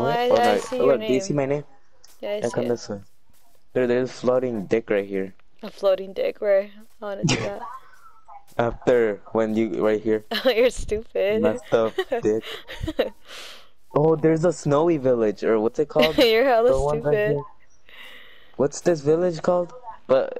Oh, I, Oh, I no, see look, name. do you see my name? Yeah, I Yeah, see come it. this way. There, there's floating dick right here. A floating dick. Where? Honestly. want to. After when you right here, Oh, You're stupid. messed up dick. Oh, there's a snowy village, or what's it called? You're hella The right stupid. What's this village called? But